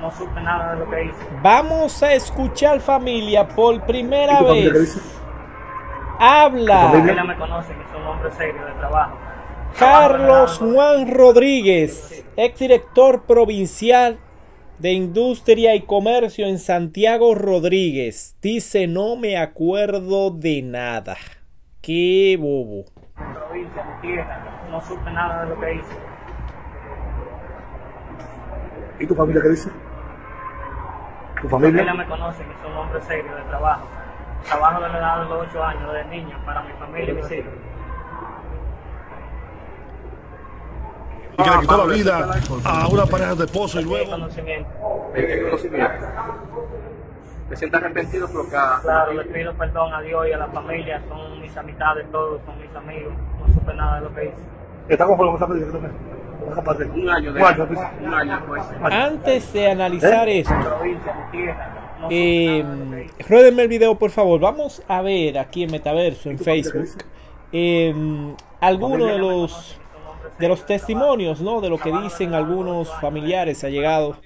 No supe nada de lo que hice. Vamos a escuchar familia por primera vez. Habla. me conoce, que es un hombre serio de trabajo. Carlos Juan Rodríguez, exdirector provincial de Industria y Comercio en Santiago Rodríguez, dice no me acuerdo de nada. Qué bobo. no supe nada de lo que hice. ¿Y tu familia qué dice? ¿Tu familia? me conoce, que es un hombre serio de trabajo. Trabajo de la edad de los 8 años, de niño, para mi familia y mis hijos. y que le quitó la vida a una pareja de esposos y luego. Conocimiento. ¿Qué conocimiento? ¿Me siento arrepentido por que Claro, le pido perdón a Dios y a la familia, son mis amistades todos, son mis amigos, no supe nada de lo que hice. ¿Está conforme con esa Un año de un año pues. Antes de analizar esto, eh, ruédenme el video por favor. Vamos a ver aquí en Metaverso, en Facebook, eh, algunos de los de los testimonios, ¿no? De lo que dicen algunos familiares ha llegado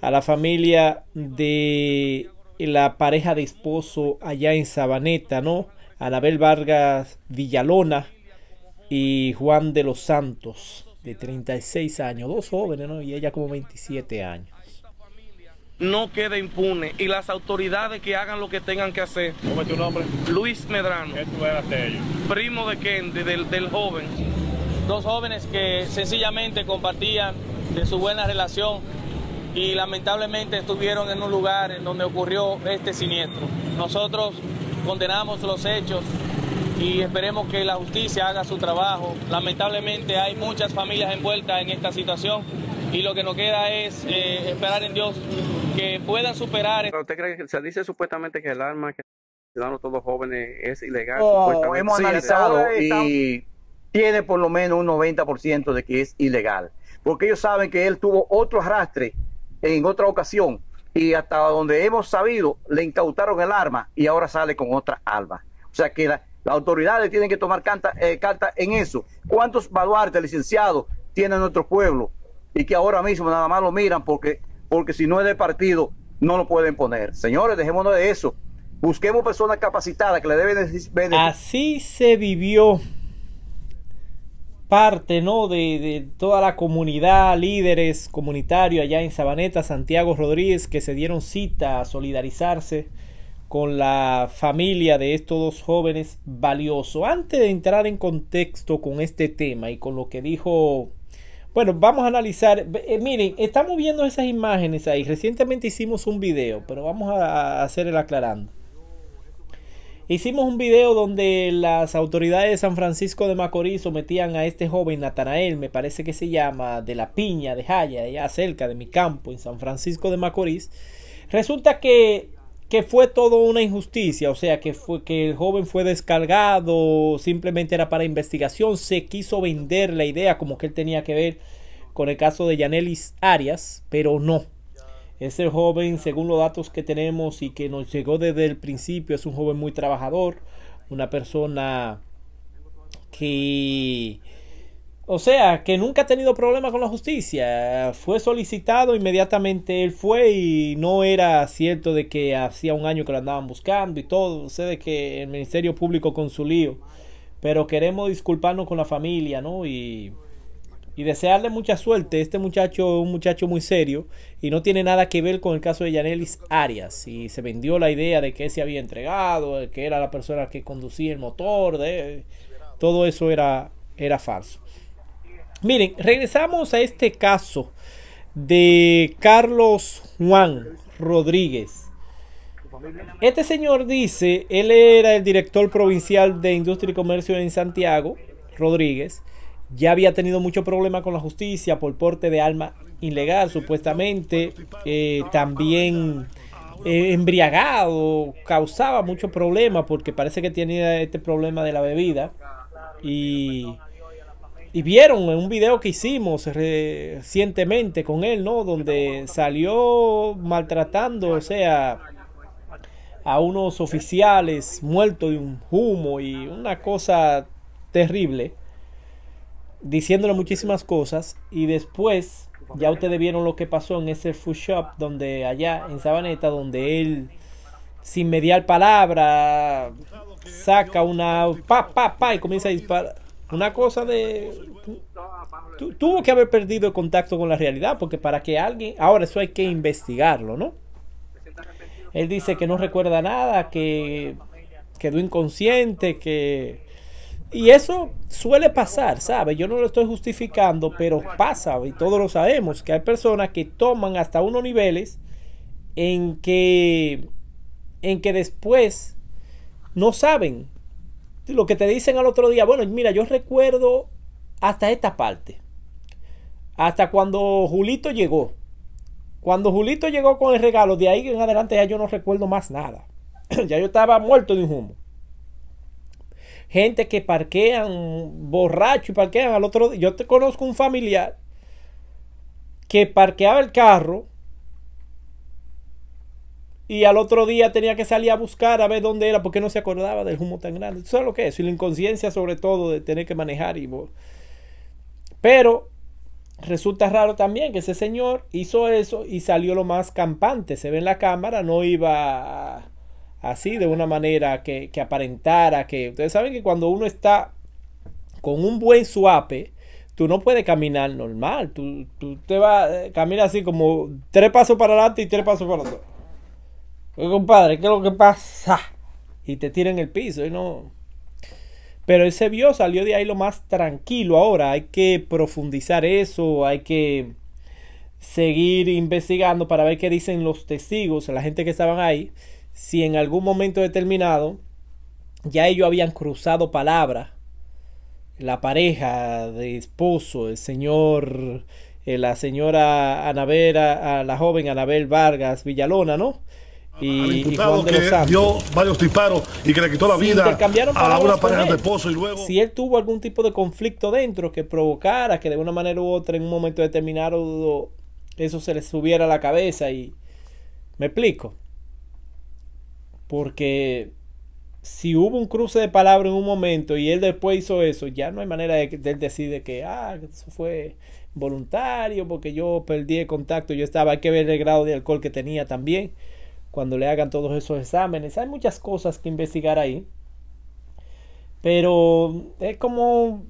a la familia de la pareja de esposo allá en Sabaneta, ¿no? Anabel Vargas Villalona y Juan de los Santos, de 36 años, dos jóvenes, ¿no? Y ella como 27 años. No quede impune y las autoridades que hagan lo que tengan que hacer. ¿Cómo es tu nombre? Luis Medrano. ¿Qué tú eras de ellos? Primo de Ken, del, del joven dos jóvenes que sencillamente compartían de su buena relación y lamentablemente estuvieron en un lugar en donde ocurrió este siniestro. Nosotros condenamos los hechos y esperemos que la justicia haga su trabajo. Lamentablemente hay muchas familias envueltas en esta situación y lo que nos queda es eh, esperar en Dios que puedan superar. ¿Usted cree que se dice supuestamente que el arma que dan todos jóvenes es ilegal? Oh, hemos analizado y tiene por lo menos un 90% de que es ilegal. Porque ellos saben que él tuvo otro arrastre en otra ocasión y hasta donde hemos sabido le incautaron el arma y ahora sale con otra arma. O sea que las autoridades tienen que tomar eh, carta en eso. ¿Cuántos baluartes licenciados tiene nuestro pueblo? Y que ahora mismo nada más lo miran porque, porque si no es de partido no lo pueden poner. Señores, dejémonos de eso. Busquemos personas capacitadas que le deben... Así se vivió parte ¿no? de, de, toda la comunidad, líderes comunitarios allá en Sabaneta, Santiago Rodríguez, que se dieron cita a solidarizarse con la familia de estos dos jóvenes valiosos. Antes de entrar en contexto con este tema y con lo que dijo, bueno, vamos a analizar, eh, miren, estamos viendo esas imágenes ahí, recientemente hicimos un video, pero vamos a hacer el aclarando. Hicimos un video donde las autoridades de San Francisco de Macorís sometían a este joven Natanael, me parece que se llama, de la Piña de Jaya, allá cerca de mi campo en San Francisco de Macorís. Resulta que, que fue todo una injusticia, o sea, que, fue, que el joven fue descargado, simplemente era para investigación, se quiso vender la idea como que él tenía que ver con el caso de Yanelis Arias, pero no. Ese joven, según los datos que tenemos y que nos llegó desde el principio, es un joven muy trabajador, una persona que, o sea, que nunca ha tenido problema con la justicia. Fue solicitado, inmediatamente él fue y no era cierto de que hacía un año que lo andaban buscando y todo. Sé de que el Ministerio Público con su lío. Pero queremos disculparnos con la familia, ¿no? Y y desearle mucha suerte. Este muchacho es un muchacho muy serio y no tiene nada que ver con el caso de Yanelis Arias. Y se vendió la idea de que se había entregado, que era la persona que conducía el motor, de, todo eso era, era falso. Miren, regresamos a este caso de Carlos Juan Rodríguez. Este señor dice, él era el director provincial de Industria y Comercio en Santiago, Rodríguez, ya había tenido mucho problema con la justicia por porte de arma ilegal, supuestamente. Eh, también eh, embriagado, causaba mucho problema porque parece que tenía este problema de la bebida. Y, y vieron en un video que hicimos recientemente con él, ¿no? Donde salió maltratando, o sea, a unos oficiales muertos de un humo y una cosa terrible diciéndole muchísimas cosas y después Ya ustedes vieron lo que pasó en ese food shop donde allá en Sabaneta, donde él sin mediar palabra saca una pa pa pa y comienza a disparar. Una cosa de tuvo que haber perdido el contacto con la realidad porque para que alguien ahora eso hay que investigarlo, ¿no? Él dice que no recuerda nada, que quedó inconsciente, que y eso suele pasar, ¿sabe? Yo no lo estoy justificando, pero pasa y todos lo sabemos que hay personas que toman hasta unos niveles en que en que después no saben lo que te dicen al otro día. Bueno, mira, yo recuerdo hasta esta parte. Hasta cuando Julito llegó. Cuando Julito llegó con el regalo, de ahí en adelante ya yo no recuerdo más nada. ya yo estaba muerto de un humo. Gente que parquean borracho y parquean al otro día. Yo te conozco un familiar que parqueaba el carro y al otro día tenía que salir a buscar a ver dónde era porque no se acordaba del humo tan grande. ¿Tú sabes lo que es? Y la inconsciencia sobre todo de tener que manejar. Y... Pero resulta raro también que ese señor hizo eso y salió lo más campante. Se ve en la cámara, no iba así de una manera que, que aparentara que... Ustedes saben que cuando uno está con un buen suape, tú no puedes caminar normal. Tú, tú te vas, eh, camina así como tres pasos para adelante y tres pasos para atrás compadre, ¿qué es lo que pasa? Y te tira en el piso y no. Pero él se vio, salió de ahí lo más tranquilo. Ahora hay que profundizar eso, hay que seguir investigando para ver qué dicen los testigos, la gente que estaban ahí, si en algún momento determinado ya ellos habían cruzado palabras, la pareja de esposo, el señor, eh, la señora Anabela, la joven Anabel Vargas Villalona, ¿no? Y, imputado que dio varios disparos y que le quitó la vida a una pareja de esposo y luego si él tuvo algún tipo de conflicto dentro que provocara que de una manera u otra en un momento determinado eso se le subiera a la cabeza y me explico. Porque si hubo un cruce de palabras en un momento y él después hizo eso, ya no hay manera de que él decide que, ah, eso fue voluntario porque yo perdí el contacto, yo estaba, hay que ver el grado de alcohol que tenía también cuando le hagan todos esos exámenes. Hay muchas cosas que investigar ahí. Pero es como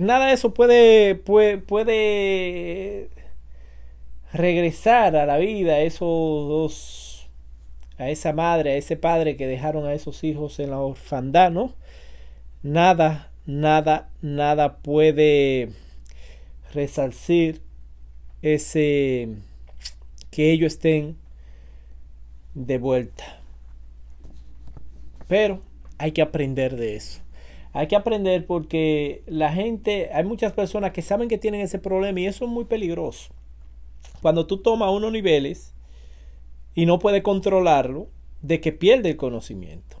nada de eso puede, puede, regresar a la vida esos dos, a esa madre, a ese padre que dejaron a esos hijos en la orfandad, ¿no? Nada, nada, nada puede resarcir ese que ellos estén de vuelta. Pero hay que aprender de eso. Hay que aprender porque la gente, hay muchas personas que saben que tienen ese problema y eso es muy peligroso. Cuando tú tomas unos niveles y no puedes controlarlo, de que pierde el conocimiento,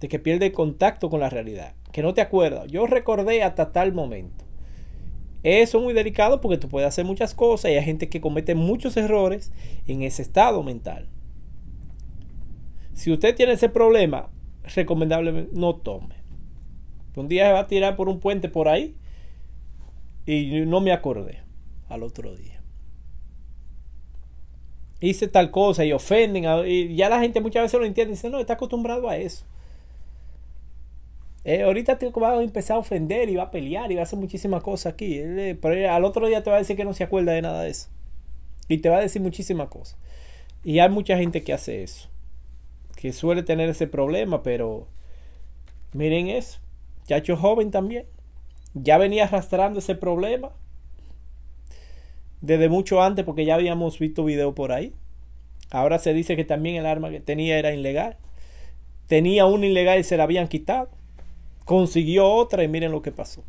de que pierde el contacto con la realidad, que no te acuerdas. Yo recordé hasta tal momento. Eso es muy delicado porque tú puedes hacer muchas cosas y hay gente que comete muchos errores en ese estado mental. Si usted tiene ese problema, recomendable no tome. Un día se va a tirar por un puente por ahí y no me acordé al otro día. Hice tal cosa y ofenden. y ya la gente muchas veces lo entiende y dice, no, está acostumbrado a eso. Eh, ahorita te va a empezar a ofender y va a pelear y va a hacer muchísimas cosas aquí. Eh, pero al otro día te va a decir que no se acuerda de nada de eso. Y te va a decir muchísimas cosas. Y hay mucha gente que hace eso que suele tener ese problema, pero miren eso, chacho joven también, ya venía arrastrando ese problema desde mucho antes porque ya habíamos visto video por ahí. Ahora se dice que también el arma que tenía era ilegal. Tenía una ilegal y se la habían quitado. Consiguió otra y miren lo que pasó.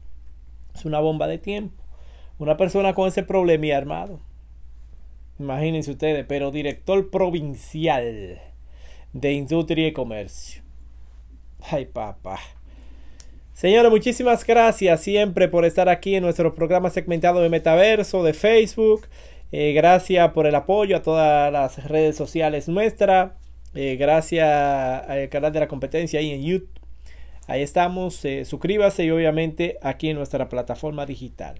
Es una bomba de tiempo. Una persona con ese problema y armado. Imagínense ustedes, pero director provincial de Industria y Comercio. Ay, papá. Señores, muchísimas gracias siempre por estar aquí en nuestro programa segmentado de Metaverso de Facebook. Eh, gracias por el apoyo a todas las redes sociales nuestras. Eh, gracias al canal de la competencia ahí en YouTube. Ahí estamos. Eh, suscríbase y obviamente aquí en nuestra plataforma digital.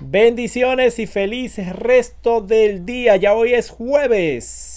Bendiciones y feliz resto del día. Ya hoy es jueves.